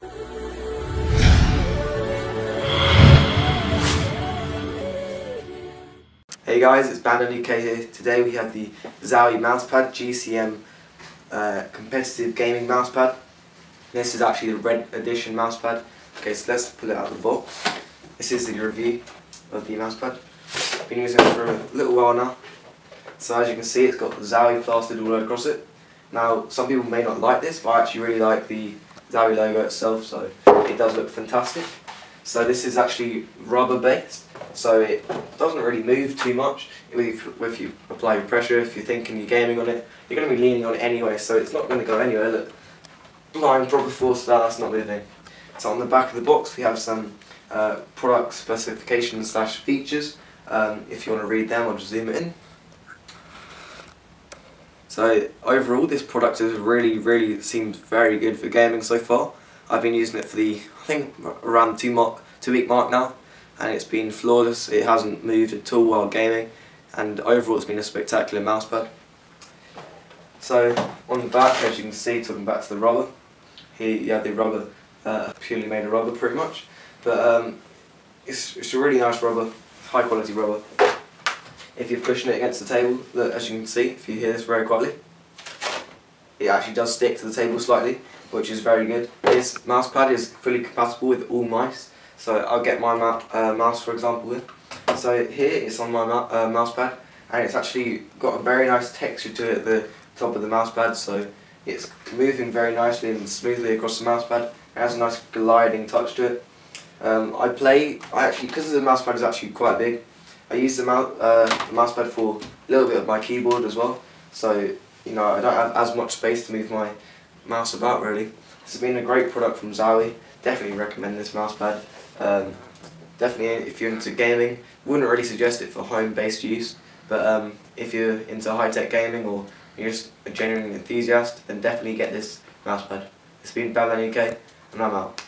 Hey guys, it's BamDan UK here. Today we have the Zowie mousepad GCM uh, competitive gaming mousepad. This is actually the red edition mousepad. Okay, so let's pull it out of the box. This is the review of the mousepad. Been using it for a little while now. So as you can see, it's got Zowie plastered all across it. Now, some people may not like this, but I actually really like the Zowie logo itself, so it does look fantastic. So this is actually rubber based, so it doesn't really move too much. If, if you apply your pressure, if you're thinking you're gaming on it, you're going to be leaning on it anyway, so it's not going to go anywhere. Look, line proper force that, that's not moving. So on the back of the box we have some uh, product specifications slash features. Um, if you want to read them, I'll just zoom it in. So overall this product has really, really seemed very good for gaming so far. I've been using it for the, I think, around two, mark, two week mark now and it's been flawless, it hasn't moved at all while gaming and overall it's been a spectacular mousepad. So on the back as you can see, talking back to the rubber, here you have the rubber uh, purely made of rubber pretty much but um, it's, it's a really nice rubber, high quality rubber. If you're pushing it against the table, look, as you can see, if you hear this very quietly, it actually does stick to the table slightly which is very good. This mouse pad is fully compatible with all mice, so I'll get my uh, mouse for example with. So here it's on my uh, mouse pad, and it's actually got a very nice texture to it at the top of the mouse pad, so it's moving very nicely and smoothly across the mouse pad. It has a nice gliding touch to it. Um, I play, I actually, because the mouse pad is actually quite big, I use the, uh, mouse pad for a little bit of my keyboard as well, so you know I don't have as much space to move my mouse about really. This has been a great product from Zowie. Definitely recommend this mouse pad. Um, definitely if you're into gaming, wouldn't really suggest it for home-based use. But um, if you're into high-tech gaming or you're just a genuine enthusiast, then definitely get this mouse pad. It's been BamDan UK, and I'm out.